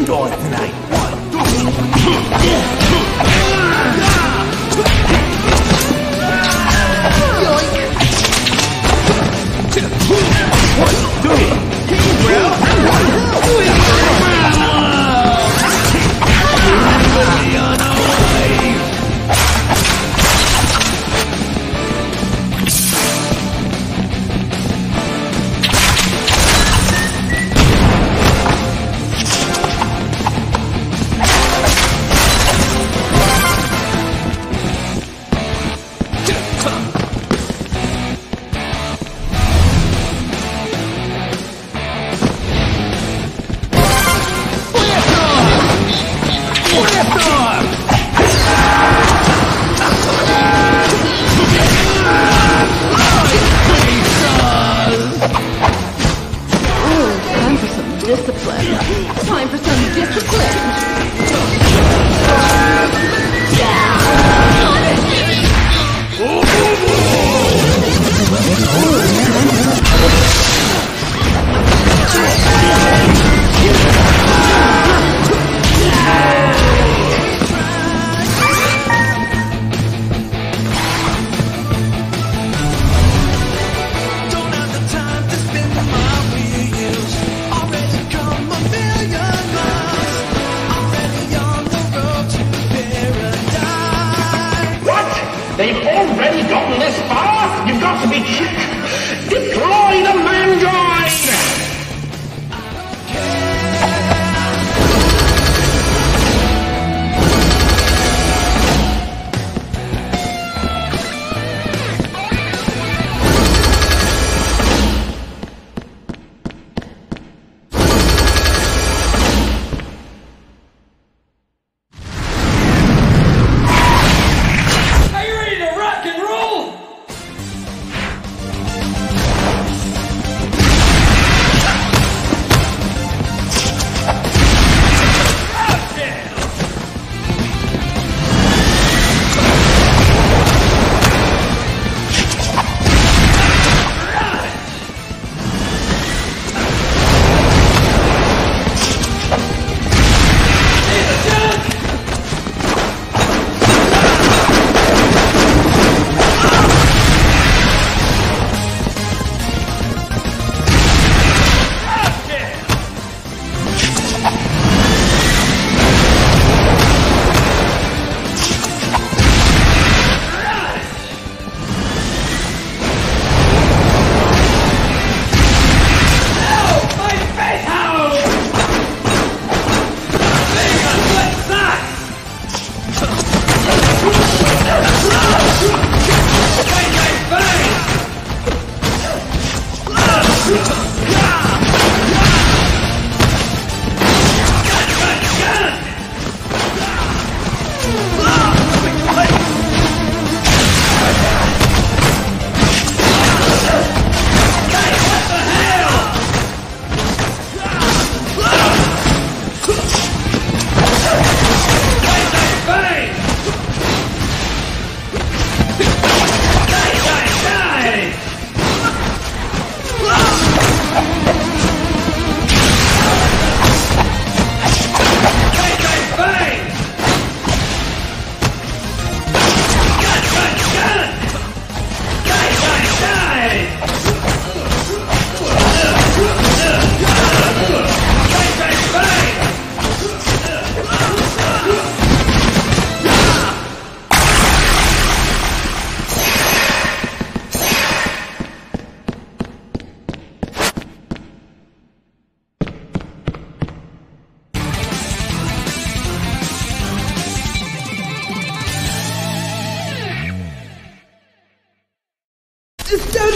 Endor tonight. One, two, one, two. Well,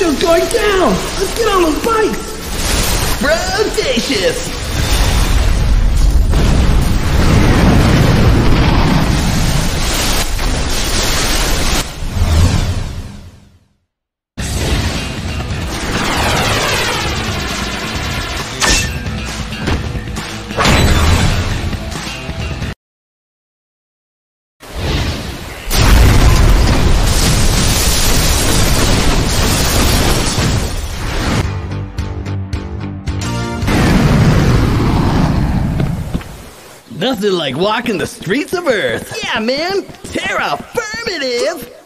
Going down! Let's get on those bikes! Brodacious! Nothing like walking the streets of Earth. Yeah, man. Terra affirmative.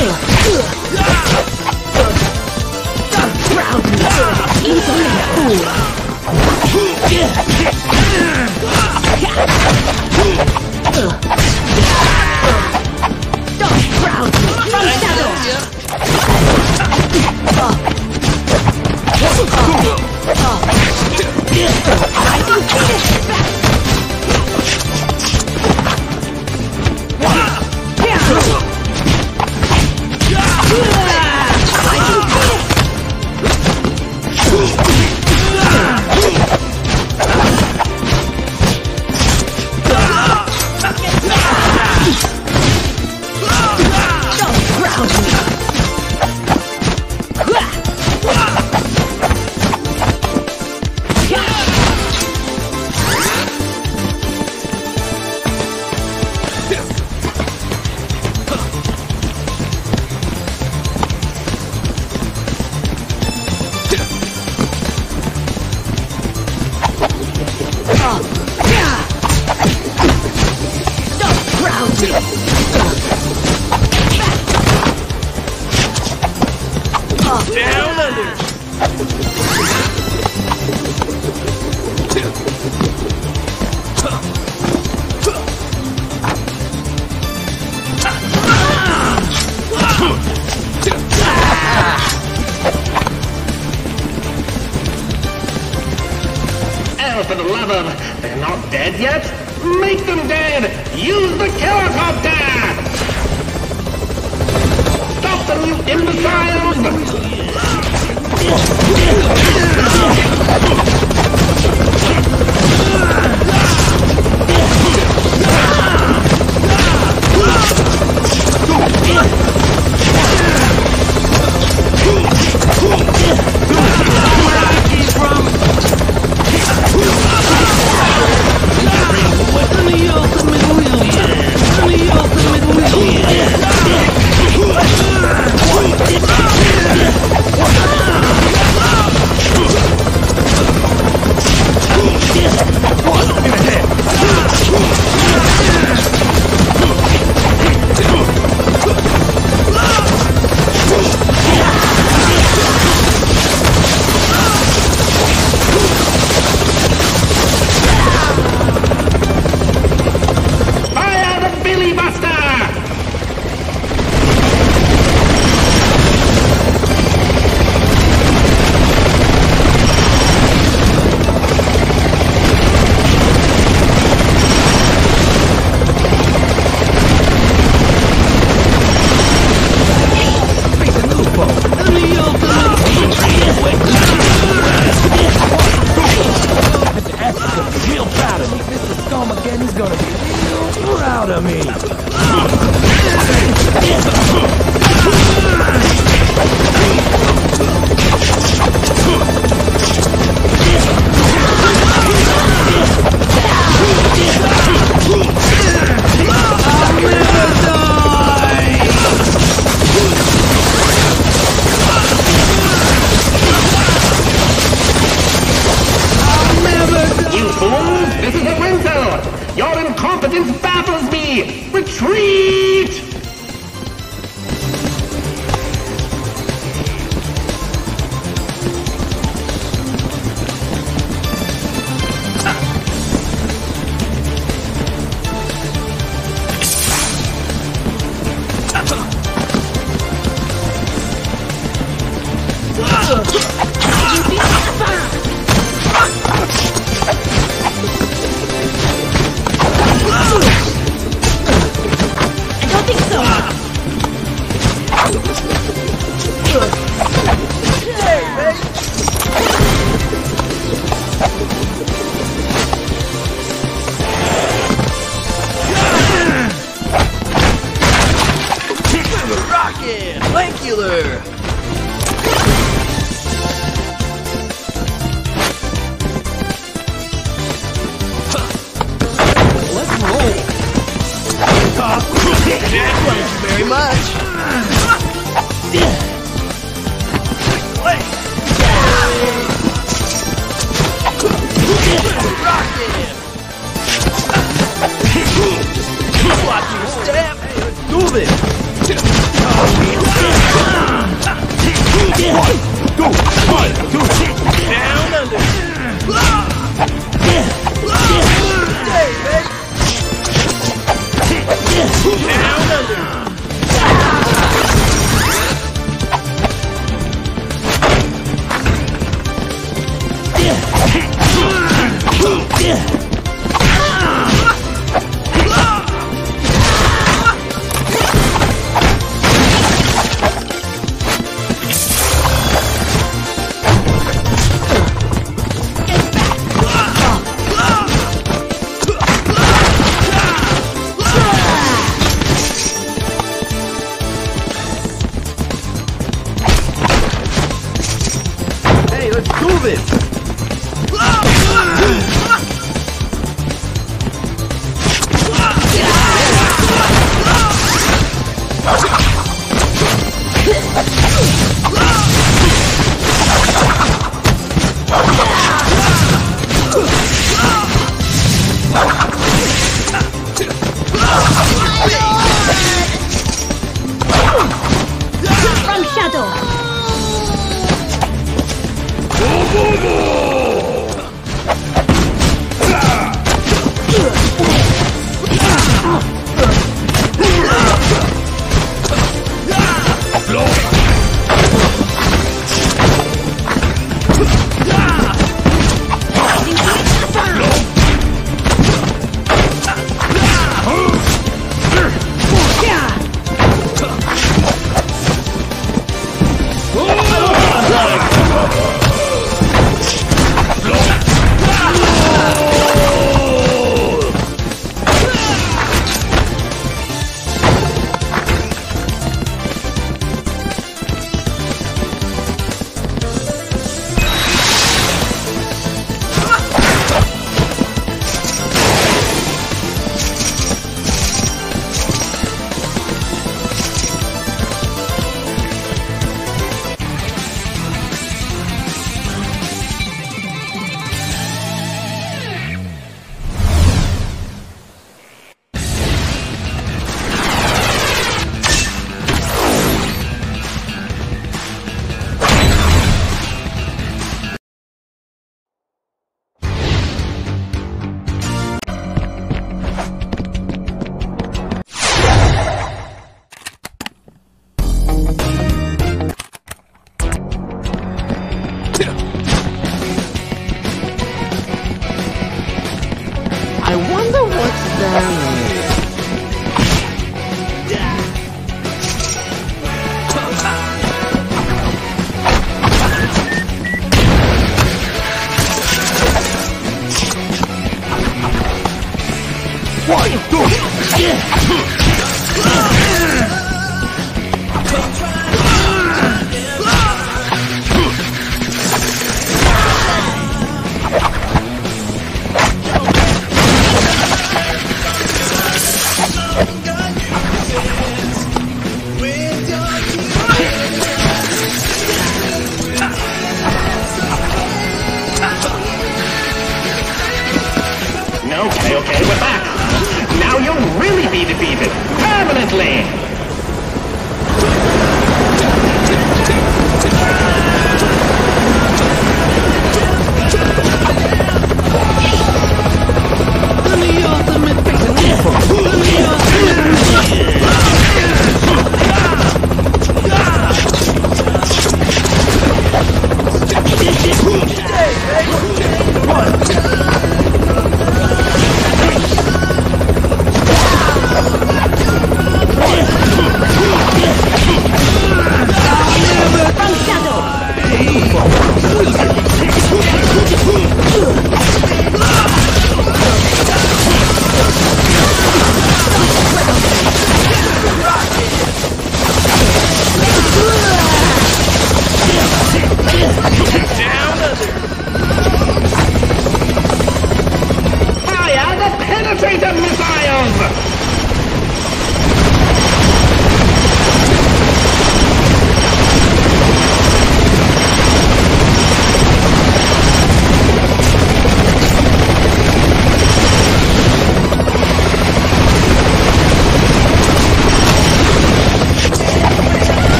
Back. Yeah.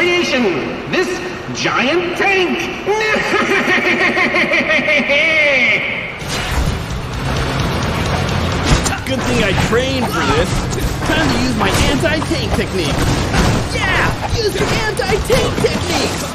Creation, this giant tank. Good thing I trained for this. Time to use my anti-tank technique. Yeah! Use your anti-tank technique!